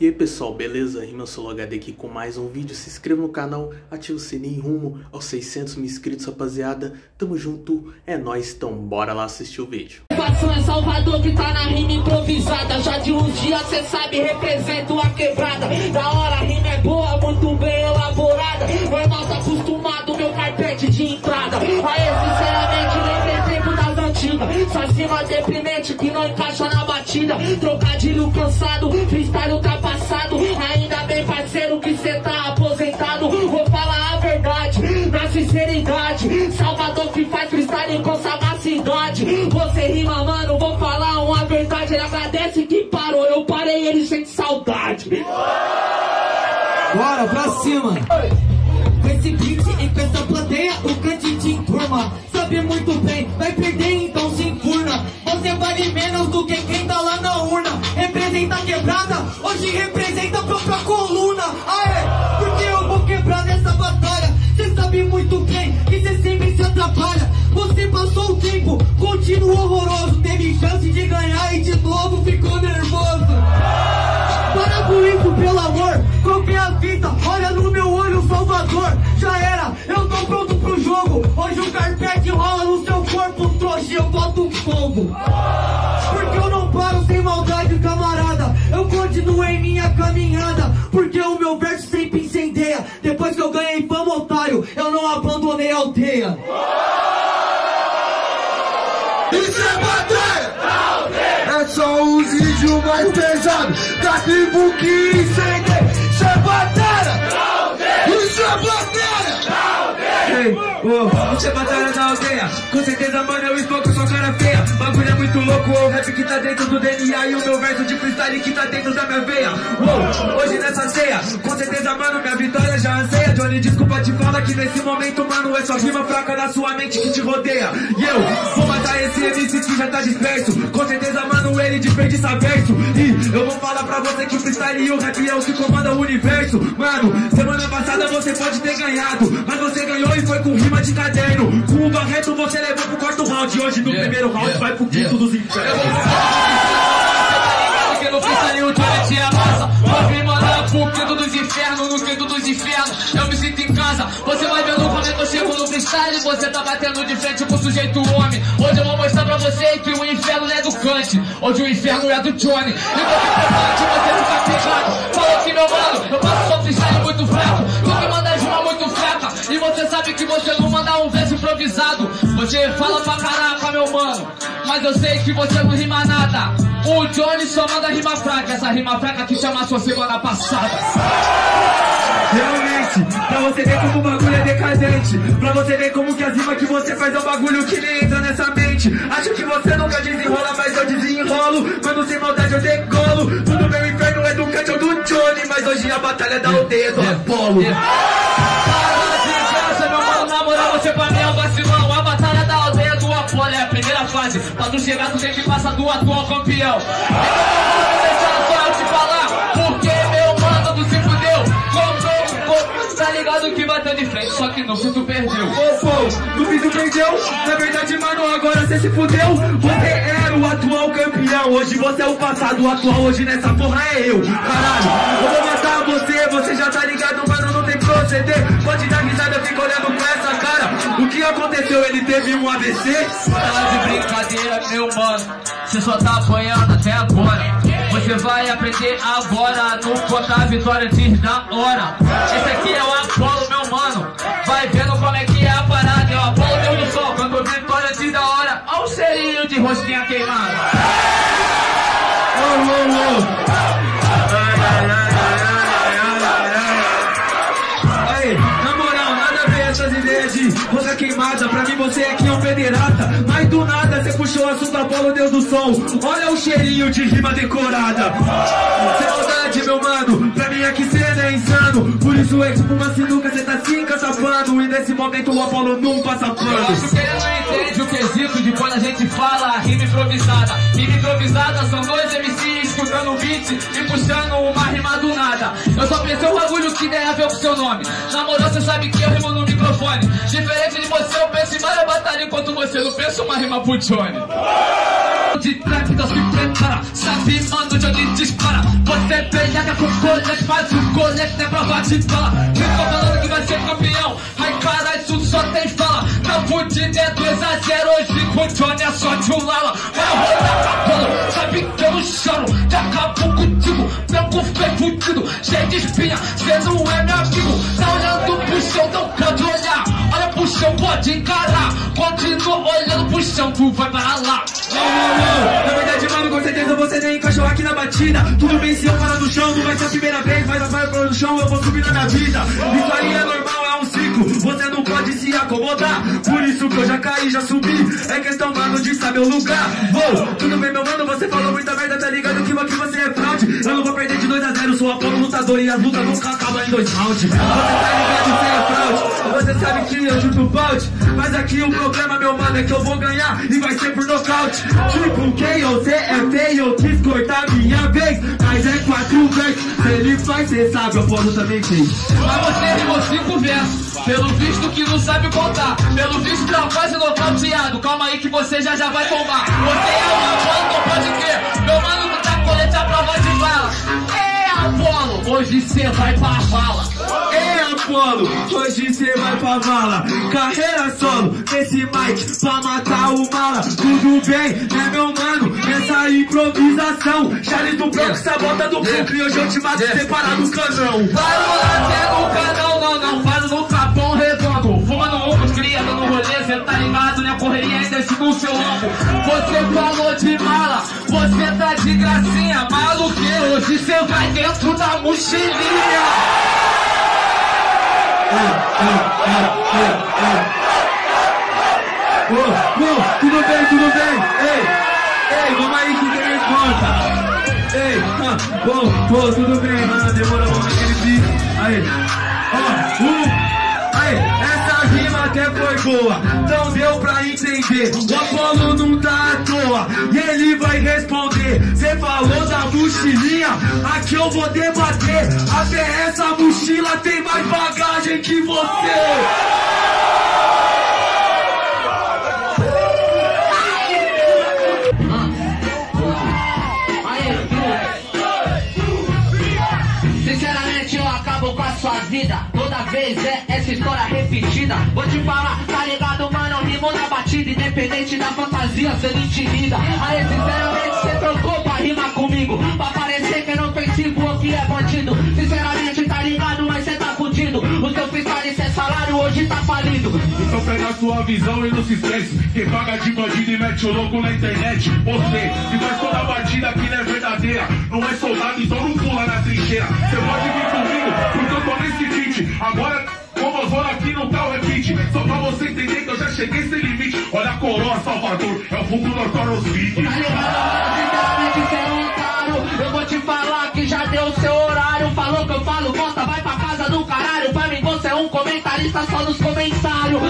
E aí pessoal, beleza? Rima HD aqui com mais um vídeo. Se inscreva no canal, ative o sininho rumo aos 600 mil inscritos, rapaziada. Tamo junto, é nóis, então bora lá assistir o vídeo. Fação é Salvador que tá na rima improvisada. Já de uns dias cê sabe, represento a quebrada. Da hora, a rima é boa, muito bem elaborada. É nosso acostumado, meu carpete de deprimente que não encaixa na batida. Trocadilho cansado, freestyle ultrapassado. Ainda bem, parceiro, que cê tá aposentado. Vou falar a verdade, na sinceridade. Salvador que faz freestyle com sagacidade. Você rima, mano, vou falar uma verdade. Ele agradece que parou, eu parei, ele sente saudade. Bora pra cima! Com esse beat e com essa plateia, o candidato turma sabe muito bem, vai perder menos do que quem tá lá na urna. Representa a quebrada, hoje representa a própria coluna. Aê, porque eu vou quebrar nessa batalha. Cê sabe muito bem que cê sempre se atrapalha. Você passou o tempo, continua horroroso. Teve chance de ganhar e de novo ficou nervoso. Para com isso, pelo amor, compre a fita, olha no meu olho, Salvador. Já era, eu tô pronto pro jogo. Hoje o carpete rola no seu corpo, trouxa, eu boto fogo. Paro sem maldade, camarada. Eu continuo em minha caminhada. Porque o meu verso sempre incendeia. Depois que eu ganhei fama, otário, eu não abandonei a aldeia. Isso é bater! É só os vídeos mais pesados da tribo que incendeia. Isso é batalha! Isso é batalha! Ei, oh, você é batalha da aldeia Com certeza, mano, eu cara feia Bagulho é muito louco, o rap que tá dentro do DNA E o meu verso de freestyle que tá dentro da minha veia. Oh, Hoje nessa ceia, com certeza, mano, minha vitória já anseia. Johnny, desculpa te falar que nesse momento, mano É só rima fraca na sua mente que te rodeia. E eu vou matar esse MC que já tá disperso. Com certeza, mano, ele desperdiça verso E eu vou falar pra você que o freestyle e o rap é o que comanda o universo. Mano, semana passada você pode ter ganhado Mas você ganhou e foi com rima de caderno. Com o Barreto você levou pro quarto round. Hoje no primeiro round vai pro quinto dos infernos. Porque no freestyle o Johnny te amassa. Vou vir mandar pro quinto dos infernos No quinto dos infernos. Eu me sinto em casa. Você vai vendo como é que eu chego no freestyle. Você tá batendo de frente com o sujeito homem. Hoje eu vou mostrar pra você que o inferno não é do Kant. Hoje o inferno é do Johnny. E você prepara você fica pegado Falou que meu mano. Eu faço só freestyle muito fraco Tu me manda rima muito fraca. E você sabe que você não manda um verso improvisado. Você fala pra caraca meu mano Mas eu sei que você não rima nada. O Johnny só manda rima fraca, essa rima fraca que chama sua semana passada. Realmente, pra você ver como o bagulho é decadente. Pra você ver como que as rimas que você faz é um bagulho que nem entra nessa mente. Acho que você nunca desenrola, mas eu desenrolo. Quando sem maldade eu degolo Tudo meu inferno é do Kant ou do Johnny Mas hoje a batalha é da aldeia do Apolo. Para porque meu mano tu se fudeu. Comprou, tá ligado que bateu de frente, só que no fim tu perdeu. Ô, pô, tu fiz o perdeu? Na verdade, mano, agora você se fudeu Você era o atual campeão Hoje você é o passado, o atual hoje nessa porra é eu Caralho, eu vou matar você Você já tá ligado, não Pode dar risada, fica olhando com essa cara O que aconteceu? Ele teve um AVC? Tá de brincadeira, meu mano. Você só tá apanhando até agora. Você vai aprender agora no contar a vitória diz na hora. Esse aqui é o Apolo, meu mano. Vai vendo como é que é a parada. É o Apolo Deus do Sol. Quando vitória diz da hora. Olha o cheirinho de rostinha queimado. Ô, ô, ô você aqui é um pederata. Mas do nada você puxou o assunto Apolo, Deus do Sol. Olha o cheirinho de rima decorada. Sem maldade, meu mano. Pra mim aqui cê não é insano. Por isso é tipo uma sinuca, cê tá se encaçapando. E nesse momento o Apolo não passa pano. Gente fala rima improvisada. Rima improvisada são dois MCs escutando o beat e puxando uma rima do nada. Eu só pensei um bagulho que tem a ver com seu nome. Na moral, você sabe que eu rimo no microfone. Diferente de você, eu penso em várias batalhas enquanto você não pensa uma rima pro Johnny. De trap, então se prepara Sabe, mano, onde dispara Você peleia com colete Mas o colete é prova de bala Quem tá falando que vai ser campeão Ai, caralho, isso só tem fudido, é 2x0 Hoje com Johnny é só de um lala Vai rodar cabelo, sabe que eu não choro. Já acabou contigo, branco feio fudido. Cheio de espinha, cê não é meu amigo. Tá olhando pro chão, não pode olhar. Olha pro chão, pode encarar. Continua olhando pro chão, tu vai pra lá. Na verdade, mano, com certeza você nem encaixou aqui na batida. Tudo bem se eu parar no chão, não vai ser a primeira vez Mas a vai pro chão, eu vou subir na minha vida. Aí é normal, Você não pode se acomodar. Por isso que eu já caí, já subi. É questão, mano, de saber o lugar. Vou, tudo bem, meu mano, você falou muita merda Tá ligado que aqui você é fraude. Eu não vou perder de 2 a 0 Sou a Apolo lutador e as lutas nunca acabam em dois rounds. Você tá ligado, você é fraude Você sabe que eu chuto o balde. Mas aqui o problema, meu mano, é que eu vou ganhar E vai ser por nocaute. Tipo, quem você é feio Eu quis cortar minha vez. Mas é quatro vezes Se ele faz, cê sabe, o Apolo também fez Mas você versos Pelo visto que não sabe contar Pelo visto tá quase nocauteado Calma aí que você já já vai tomar Você é uma banda, não pode crer. Meu mano não tá colete a prova de bala. É Apolo, hoje cê vai pra vala. É Apolo, hoje cê vai pra vala. Carreira solo, nesse mic Pra matar o mala. Tudo bem, né meu mano improvisação. Charles do Bronx, sabota do Brooklyn E hoje eu te mato separado do canão Vai lá, pega o canal, não, não Faz no capão redondo. Fumando um, cria, dando rolê Cê tá ligado, né? Correria ainda esse no seu ombro. Você falou de mala Você tá de gracinha. Maluque, hoje cê vai dentro da mochilinha. Ô, tudo bem, tudo bem? Ei, ei, vamos aí resposta. Ei, ah, bom, pô, tudo bem, mano, demorou um aquele beat. Aí, ó, um, aí, essa rima até foi boa, então deu pra entender. O Apolo não tá à toa, e ele vai responder. Cê falou da mochilinha, aqui eu vou debater. Até essa mochila tem mais bagagem que você. Vida Toda vez é essa história repetida. Vou te falar, tá ligado mano, eu rimo na batida Independente da fantasia, não intimida Aí sinceramente cê trocou pra rimar comigo. Pra parecer que não tem cinco que é bandido. Sinceramente tá ligado, Cê é salário hoje tá falido Então pega sua visão e não se esquece Quem paga de bandido e mete o louco na internet. Você, que faz toda a batida que não é verdadeira. Não é soldado, então não pula na trincheira. Você pode vir comigo, porque eu tô nesse beat. Agora, como eu vou aqui não tá o repeat. Só pra você entender que eu já cheguei sem limite. Olha a coroa, Salvador, é o fundo Notorious Big Tá comentarista só nos comentários.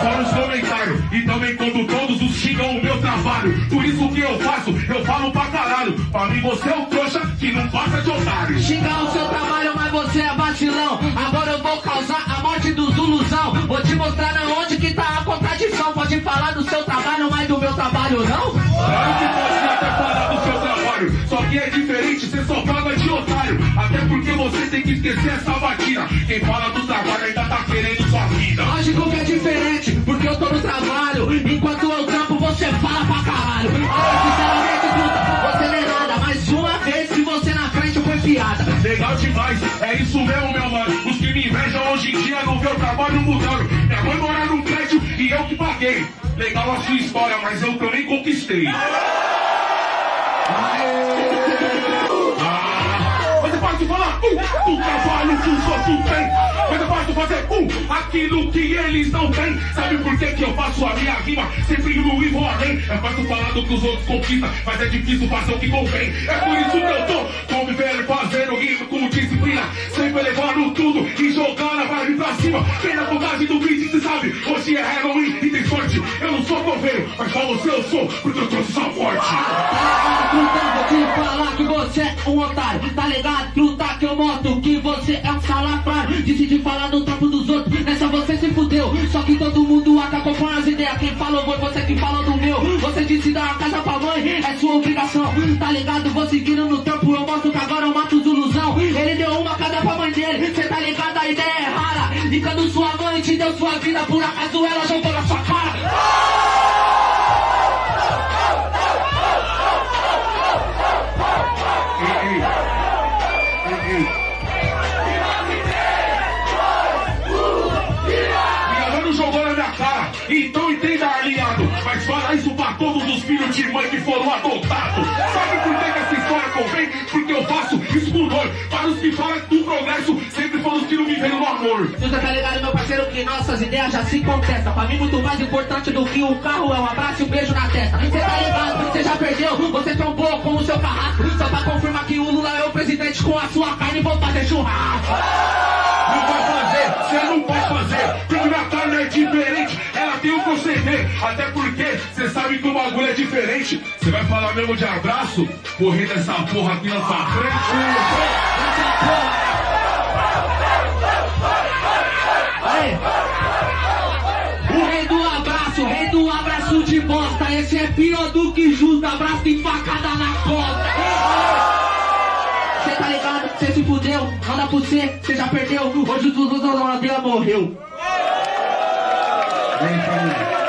Só nos comentários. E também quando todos os xingam o meu trabalho. Por isso que eu faço, eu falo pra caralho. Pra mim você é um trouxa que não passa de otário. Xingar o seu trabalho, mas você é vacilão. Agora eu vou causar a morte do Zuluzão. Vou te mostrar onde que tá a contradição. Pode falar do seu trabalho, mas do meu trabalho não? Claro que pode até falar do seu trabalho. Só que é diferente, você só fala de otário Até porque você tem que esquecer essa batida Quem fala do trabalho ainda tá querendo sua vida Lógico que é diferente, porque eu tô no trabalho Enquanto eu trampo, você fala pra caralho Aí, sinceramente, puta, você não é nada Mas uma vez que você na frente foi piada Legal demais, é isso mesmo, meu mano. Os que me invejam hoje em dia não vê o trabalho mudando. Minha mãe mora num prédio e eu que paguei. Legal a sua história, mas eu também conquistei. Ah, que os outros têm. Mas é fácil fazer um aquilo que eles não têm. Sabe por que, que eu faço a minha rima? Sempre indo e vou além. É fácil falar do que os outros conquistam, mas é difícil fazer o que convém. É por isso que eu tô convivendo, fazendo rima com disciplina. Sempre levando tudo e jogando a vibe pra cima. Quem na vontade do beat, cê sabe, hoje é Halloween e tem sorte. Eu não sou coveiro, mas pra você eu sou, porque eu trouxe só forte. Então vou te falar que você é um otário Tá ligado? Truta que eu moto Decidi falar do trampo dos outros Nessa você se fudeu. Só que todo mundo acabou com as ideias. Quem falou foi você que falou do meu. Você disse dar uma casa pra mãe, é sua obrigação. Tá ligado? Vou seguindo no tempo, eu mostro que agora eu mato os ilusão. Ele deu uma casa pra mãe dele, cê tá ligado? A ideia é rara. E quando sua mãe te deu sua vida, por acaso ela jogou na sua cara. Todos os filhos de mãe que foram adotados. Sabe por que, que essa história convém? Porque eu faço isso por nós. Para os que falam do progresso, sempre foram os que não viveram no amor. Você tá ligado, meu parceiro, que nossas ideias já se contestam. Pra mim, muito mais importante do que o carro é um abraço e um beijo na testa. Você tá ligado, você já perdeu, você trombou com o seu carrasco. Só pra confirmar que o Lula é o presidente com a sua carne, vou fazer churrasco. Não vai fazer, você não pode fazer. Porque minha carne é diferente, ela tem o proceder. Até diferente. Você vai falar mesmo de abraço? Correndo essa porra aqui na sua frente. O rei do abraço, o rei do abraço de bosta. Esse é pior do que justo, abraço de facada na costa. Cê tá ligado? Cê se fudeu, manda pro cê, cê já perdeu. Hoje o Dudu Ladeira morreu. Vem, família.